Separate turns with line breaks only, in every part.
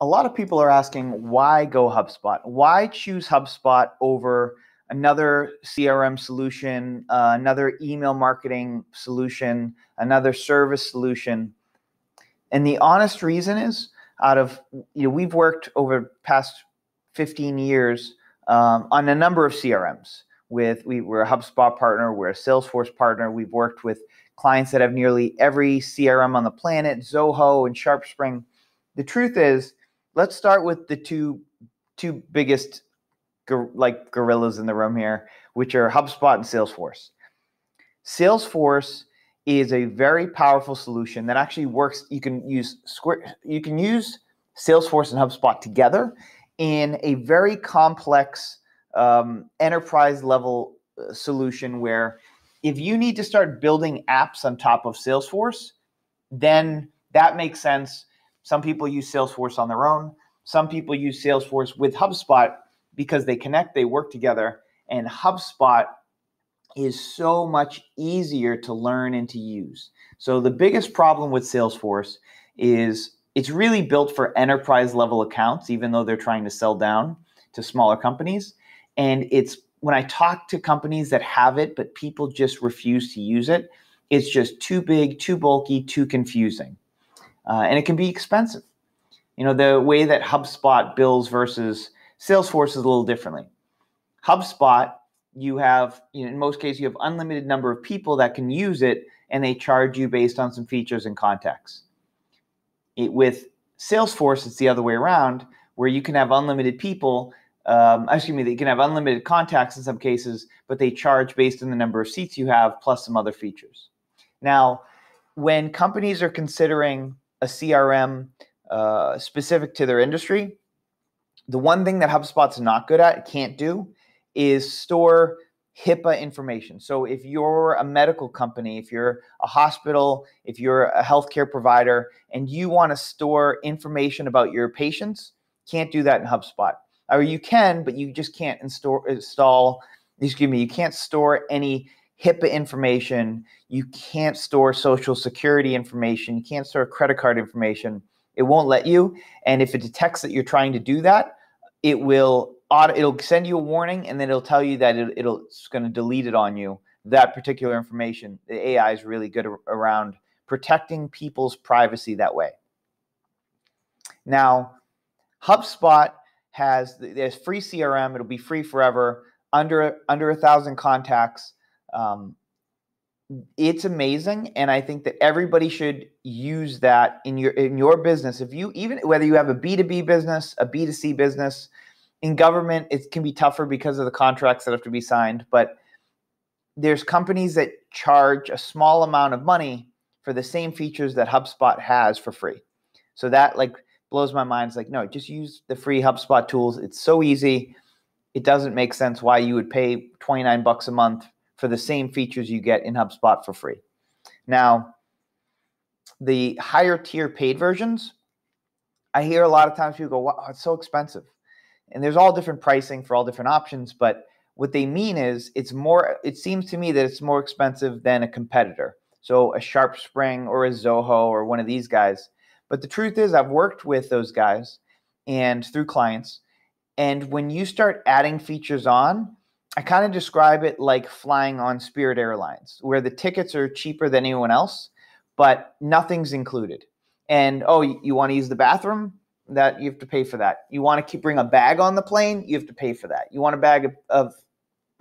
a lot of people are asking why go HubSpot? Why choose HubSpot over another CRM solution, uh, another email marketing solution, another service solution? And the honest reason is out of you know we've worked over past 15 years um, on a number of CRMs with we, we're a HubSpot partner, we're a Salesforce partner. We've worked with clients that have nearly every CRM on the planet, Zoho and SharpSpring. The truth is, let's start with the two two biggest like gorillas in the room here, which are HubSpot and Salesforce. Salesforce is a very powerful solution that actually works. You can use Square, you can use Salesforce and HubSpot together in a very complex um, enterprise level uh, solution where if you need to start building apps on top of Salesforce, then that makes sense. Some people use Salesforce on their own. Some people use Salesforce with HubSpot because they connect, they work together, and HubSpot is so much easier to learn and to use. So the biggest problem with Salesforce is it's really built for enterprise level accounts, even though they're trying to sell down to smaller companies. And it's when I talk to companies that have it, but people just refuse to use it, it's just too big, too bulky, too confusing. Uh, and it can be expensive. You know, the way that HubSpot bills versus Salesforce is a little differently. HubSpot, you have, you know, in most cases, you have unlimited number of people that can use it, and they charge you based on some features and contacts. It, with Salesforce, it's the other way around, where you can have unlimited people. Um, excuse me, they can have unlimited contacts in some cases, but they charge based on the number of seats you have plus some other features. Now, when companies are considering a CRM uh, specific to their industry, the one thing that HubSpot's not good at, can't do, is store HIPAA information. So if you're a medical company, if you're a hospital, if you're a healthcare provider, and you want to store information about your patients, can't do that in HubSpot. Or you can, but you just can't install, install excuse me, you can't store any HIPAA information. You can't store social security information. You can't store credit card information. It won't let you. And if it detects that you're trying to do that, it will it'll send you a warning and then it'll tell you that it, it'll it's going to delete it on you that particular information the ai is really good around protecting people's privacy that way now hubspot has there's free crm it'll be free forever under under a thousand contacts um, it's amazing and i think that everybody should use that in your in your business. If you even whether you have a b2b business a b2c business in government it can be tougher because of the contracts that have to be signed but there's companies that charge a small amount of money for the same features that hubspot has for free. So that like blows my mind. It's like no just use the free hubspot tools. It's so easy. It doesn't make sense why you would pay 29 bucks a month for the same features you get in hubspot for free. Now the higher tier paid versions i hear a lot of times people go wow it's so expensive. And there's all different pricing for all different options but what they mean is it's more it seems to me that it's more expensive than a competitor. So a SharpSpring or a zoho or one of these guys. But the truth is i've worked with those guys and through clients and when you start adding features on i kind of describe it like flying on spirit airlines where the tickets are cheaper than anyone else but nothing's included and oh you, want to use the bathroom that you have to pay for that. You want to keep bring a bag on the plane, you have to pay for that. You want a bag of, of,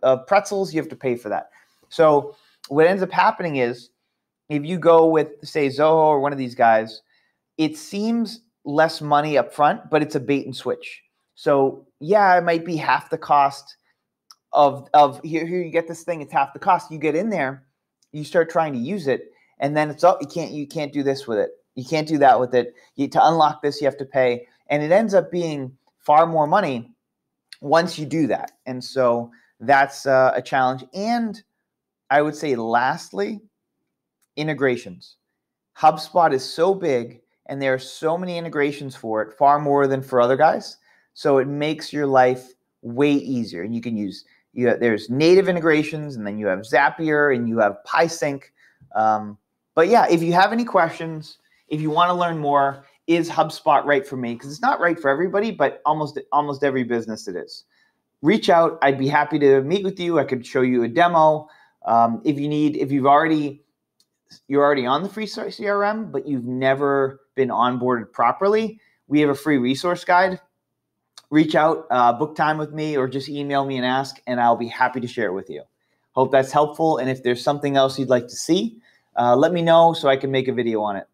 of pretzels, you have to pay for that. So what ends up happening is if you go with say Zoho or one of these guys, it seems less money up front, but it's a bait and switch. So yeah, it might be half the cost of of here, here you get this thing, it's half the cost. You get in there, you start trying to use it, and then it's all you can't you can't do this with it you can't do that with it. You, to unlock this, you have to pay, and it ends up being far more money once you do that. And so that's uh, a challenge. And I would say, lastly, integrations. HubSpot is so big, and there are so many integrations for it, far more than for other guys. So it makes your life way easier. And you can use you have, there's native integrations, and then you have Zapier, and you have PieSync. Um, but yeah, if you have any questions, if you want to learn more, is HubSpot right for me? Because it's not right for everybody, but almost almost every business it is. Reach out. I'd be happy to meet with you. I could show you a demo. Um, if you need, if you've already you're already on the free CRM, but you've never been onboarded properly, we have a free resource guide. Reach out, uh, book time with me, or just email me and ask, and I'll be happy to share it with you. Hope that's helpful. And if there's something else you'd like to see, uh, let me know so I can make a video on it.